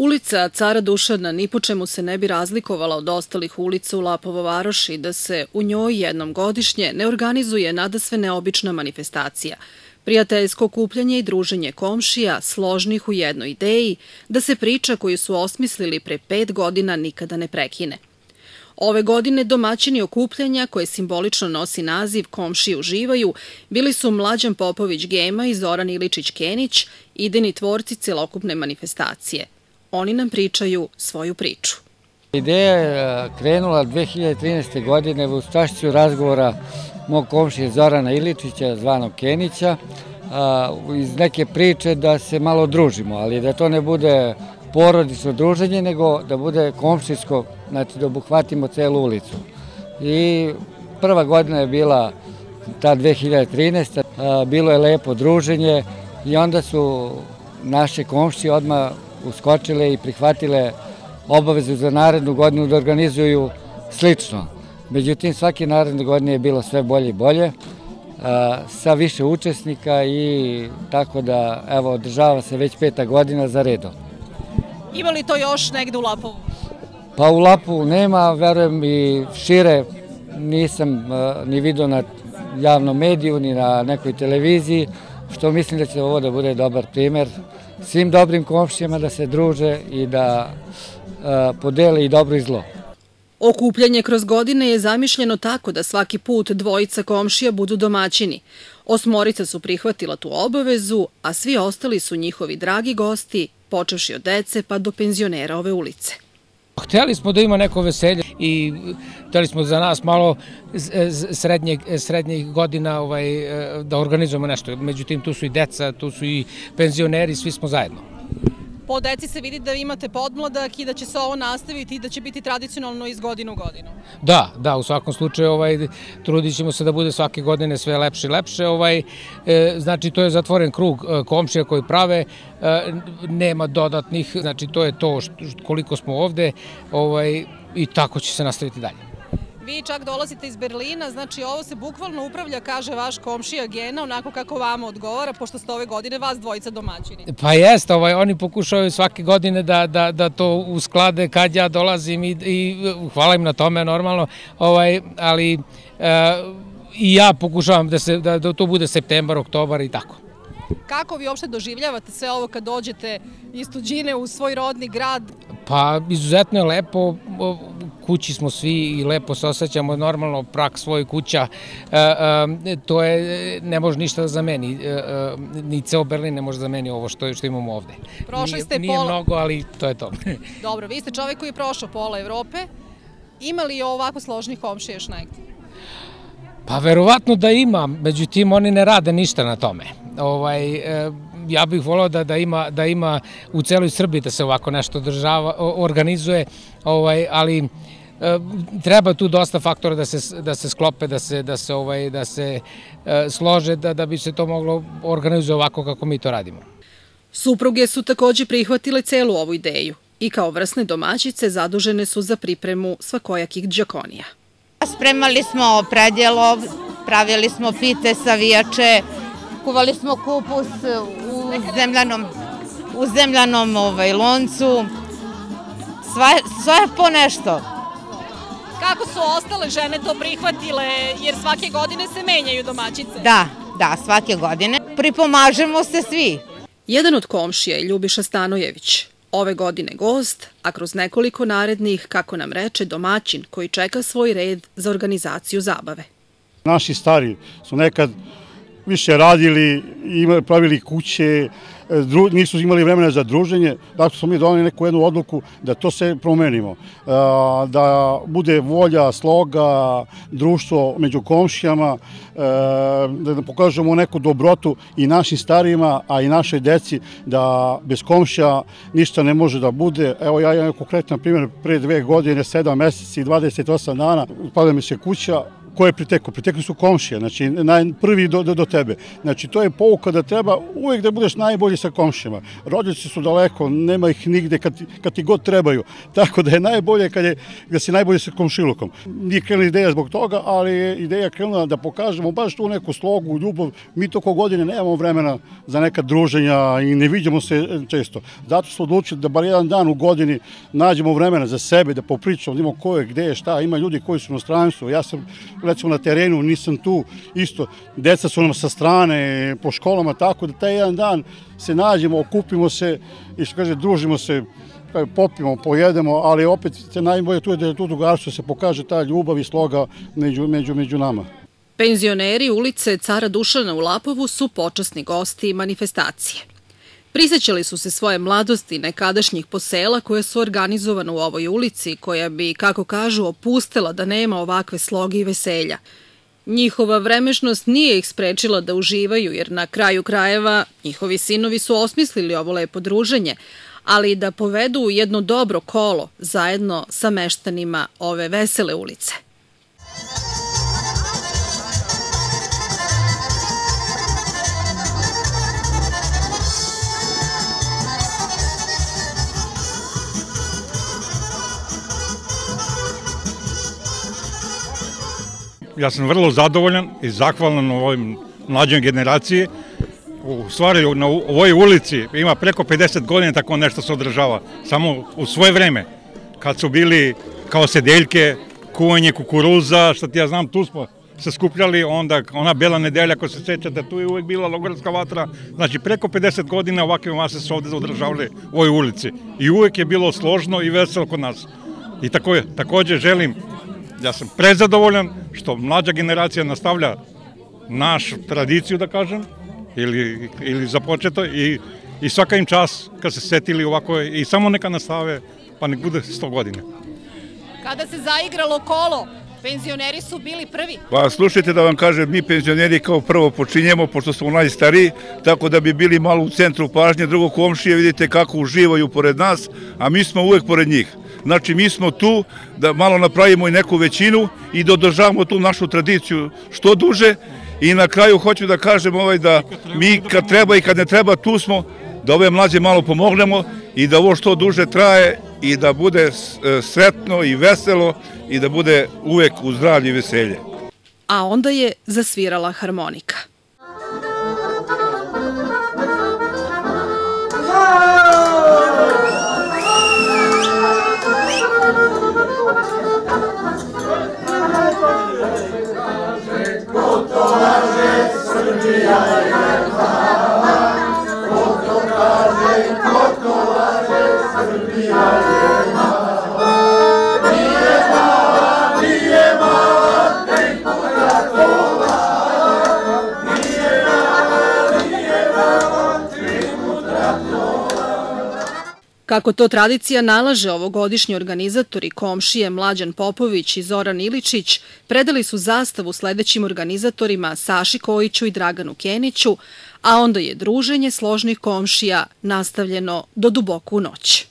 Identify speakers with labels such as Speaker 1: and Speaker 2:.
Speaker 1: Ulica Cara Dušana ni po čemu se ne bi razlikovala od ostalih ulica u Lapovo varoši da se u njoj jednom godišnje ne organizuje nada sve neobična manifestacija – prijateljsko kupljanje i druženje komšija, složnih u jednoj ideji, da se priča koju su osmislili pre pet godina nikada ne prekine. Ove godine domaćini okupljanja, koje simbolično nosi naziv Komši uživaju, bili su Mlađan Popović Gema i Zoran Iličić-Kenić, ideni tvorci celokupne manifestacije. Oni nam pričaju svoju priču.
Speaker 2: Ideja je krenula 2013. godine u stašću razgovora mog komšije Zorana Iličića, zvanog Kenića, iz neke priče da se malo družimo, ali da to ne bude porodično druženje, nego da bude komšijsko, znači da obuhvatimo celu ulicu. I prva godina je bila ta 2013. Bilo je lepo druženje i onda su naše komšije odmah uskočile i prihvatile obavezu za narednu godinu da organizuju slično. Međutim, svake naredne godine je bilo sve bolje i bolje, sa više učesnika i tako da, evo, održava se već peta godina za redom.
Speaker 1: Ima li to još negde u Lapovu?
Speaker 2: Pa u Lapovu nema, verujem i šire, nisam ni vidio na javnom mediju, ni na nekoj televiziji, što mislim da će ovo da bude dobar primer svim dobrim komšijama da se druže i da podele i dobro i zlo.
Speaker 1: Okupljanje kroz godine je zamišljeno tako da svaki put dvojica komšija budu domaćini. Osmorica su prihvatila tu obavezu, a svi ostali su njihovi dragi gosti, počevši od dece pa do penzionera ove ulice.
Speaker 3: Hteli smo da ima neko veselje i hteli smo za nas malo srednjih godina ovaj, da organizujemo nešto. Međutim, tu su i deca, tu su i penzioneri, svi smo zajedno
Speaker 1: po deci se vidi da imate podmladak i da će se ovo nastaviti i da će biti tradicionalno iz godinu u godinu.
Speaker 3: Da, da, u svakom slučaju ovaj, trudit ćemo se da bude svake godine sve lepše i lepše. Ovaj, e, znači, to je zatvoren krug e, komšija koji prave, e, nema dodatnih, znači to je to koliko smo ovde ovaj, i tako će se nastaviti dalje.
Speaker 1: Vi čak dolazite iz Berlina, znači ovo se bukvalno upravlja, kaže vaš komšija Gena, onako kako vama odgovara, pošto ste ove godine vas dvojica domaćini.
Speaker 3: Pa jeste, ovaj, oni pokušavaju svake godine da, da, da to usklade kad ja dolazim i, i hvala im na tome normalno, ovaj, ali e, i ja pokušavam da, se, da, da to bude septembar, oktobar i tako.
Speaker 1: Kako vi uopšte doživljavate sve ovo kad dođete iz tuđine u svoj rodni grad?
Speaker 3: Pa izuzetno je lepo, kući smo svi i lepo se osjećamo, normalno prak svoj kuća, e, e, to je, ne može ništa da zameni, e, ni ceo Berlin ne može da zameni ovo što, što imamo ovde.
Speaker 1: Prošli ste
Speaker 3: nije,
Speaker 1: pola...
Speaker 3: Nije mnogo, ali to je to.
Speaker 1: Dobro, vi ste čovek koji je prošao pola Evrope, ima li ovako složnih komšija još negde?
Speaker 3: Pa verovatno da ima, međutim oni ne rade ništa na tome. Ovaj, ja bih volao da, da, ima, da ima u celoj Srbiji da se ovako nešto država, organizuje, ovaj, ali e, treba tu dosta faktora da se, da se sklope, da se, da se, ovaj, da se e, slože, da, da bi se to moglo organizovati ovako kako mi to radimo.
Speaker 1: Supruge su takođe prihvatile celu ovu ideju i kao vrsne domaćice zadužene su za pripremu svakojakih džakonija.
Speaker 4: Spremali smo predjelo, pravili smo pite, savijače, kuvali smo kupus u zemljanom, u zemljanom ovaj, loncu, sve po nešto.
Speaker 1: Kako su ostale žene to prihvatile, jer svake godine se menjaju domaćice?
Speaker 4: Da, da, svake godine. Pripomažemo se svi.
Speaker 1: Jedan od komšija je Ljubiša Stanojević. Ove godine gost, a kroz nekoliko narednih, kako nam reče, domaćin koji čeka svoj red za organizaciju zabave.
Speaker 5: Naši stari su nekad više radili, pravili kuće, nisu imali vremena za druženje, dakle smo mi donali neku jednu odluku da to se promenimo, da bude volja, sloga, društvo među komšijama, da pokažemo neku dobrotu i našim starijima, a i našoj deci, da bez komšija ništa ne može da bude. Evo ja imam konkretan primjer, pre dve godine, sedam meseci i 28 dana, upada mi se kuća, ko je pritekao? Pritekli su komšije, znači naj, prvi do, do, do tebe. Znači to je pouka da treba uvek da budeš najbolji sa komšijama. Rođaci su daleko, nema ih nigde kad, kad ti god trebaju. Tako da je najbolje kad je, da si najbolji sa komšilukom. Nije krenula ideja zbog toga, ali je ideja krenula da pokažemo baš tu neku slogu, ljubav. Mi toko godine nemamo vremena za neka druženja i ne vidimo se često. Zato smo odlučili da bar jedan dan u godini nađemo vremena za sebe, da popričamo, da imamo ko je, gde je, šta. Ima ljudi koji su na stranstvu. Ja sam recimo na terenu, nisam tu, isto, deca su nam sa strane, po školama, tako da taj jedan dan se nađemo, okupimo se i što kaže, družimo se, popimo, pojedemo, ali opet se najbolje tu je da je tu drugarstvo se pokaže ta ljubav i sloga među, među, među nama.
Speaker 1: Penzioneri ulice Cara Dušana u Lapovu su počasni gosti manifestacije. Prisećali su se svoje mladosti nekadašnjih posela koje su organizovane u ovoj ulici, koja bi, kako kažu, opustela da nema ovakve sloge i veselja. Njihova vremešnost nije ih sprečila da uživaju, jer na kraju krajeva njihovi sinovi su osmislili ovo lepo druženje, ali da povedu jedno dobro kolo zajedno sa meštanima ove vesele ulice.
Speaker 6: Ja sam vrlo zadovoljan i zahvalan ovoj mlađoj generaciji. U stvari, na ovoj ulici ima preko 50 godina tako nešto se održava. Samo u svoje vreme, kad su bili kao sedeljke, kuvanje kukuruza, što ti ja znam, tu smo se skupljali, onda ona bela nedelja, ako se sećate, tu je uvek bila logorska vatra. Znači, preko 50 godina ovakve mase su ovde održavali u ovoj ulici. I uvek je bilo složno i veselo kod nas. I tako takođe želim ja sam prezadovoljan što mlađa generacija nastavlja našu tradiciju, da kažem, ili, ili započeto i, i svaka im čas kad se setili ovako i samo neka nastave, pa nek bude 100 godina.
Speaker 7: Kada se zaigralo kolo, penzioneri su bili prvi.
Speaker 8: Pa slušajte da vam kažem, mi penzioneri kao prvo počinjemo, pošto smo najstariji, tako da bi bili malo u centru pažnje, drugo komšije vidite kako uživaju pored nas, a mi smo uvek pored njih. Znači, mi smo tu da malo napravimo i neku većinu i da održavamo tu našu tradiciju što duže i na kraju hoću da kažem ovaj da mi kad treba i kad ne treba tu smo da ove mlađe malo pomognemo i da ovo što duže traje i da bude e, sretno i veselo i da bude uvek u zdravlje i veselje.
Speaker 1: A onda je zasvirala harmonika. Kako to tradicija nalaže ovogodišnji organizatori komšije Mlađan Popović i Zoran Iličić predali su zastavu sledećim organizatorima Saši Kojiću i Draganu Keniću, a onda je druženje složnih komšija nastavljeno do duboku noć.